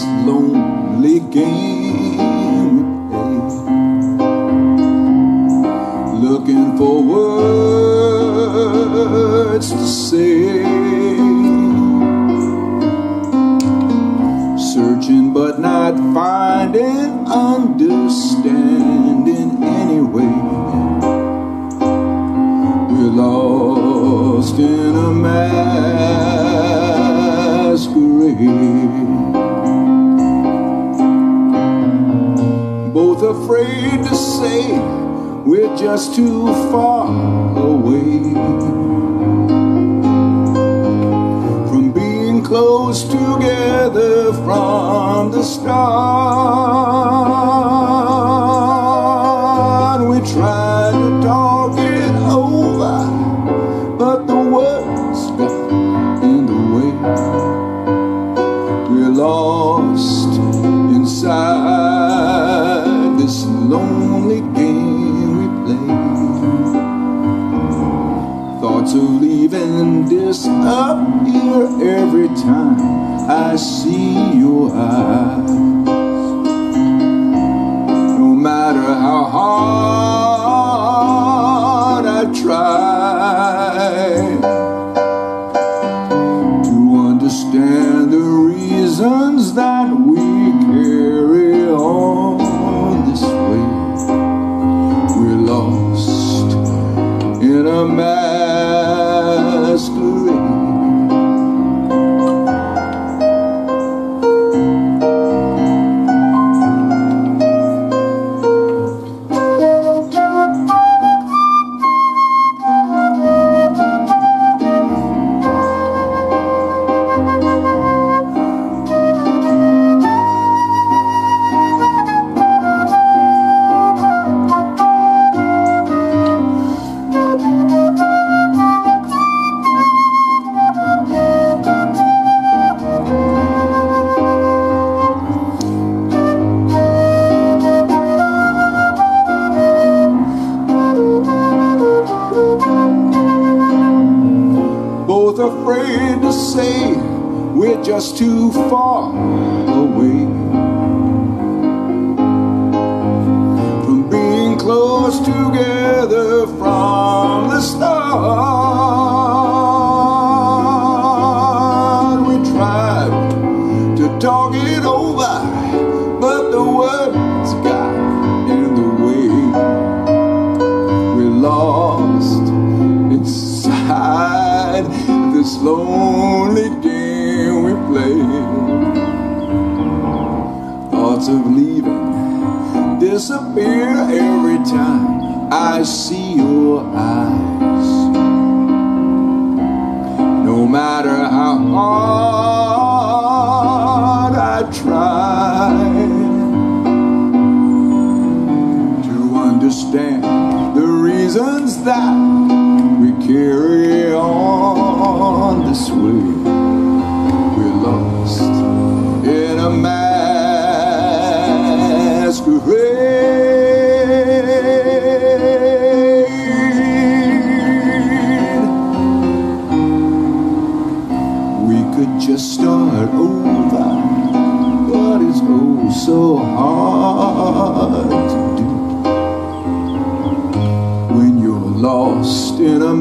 lonely game we play. Looking for words to say. Searching but not finding understanding anyway. We're just too far away from being close together from the start. Disappear every time I see your eyes. No matter how hard I try to understand the reasons that we afraid to say we're just too far away from being close together from the start. We tried to talk it Thoughts of leaving disappear every time I see your eyes. No matter how hard I try to understand the reasons that we carry on this way. So hard to do. When you're lost in a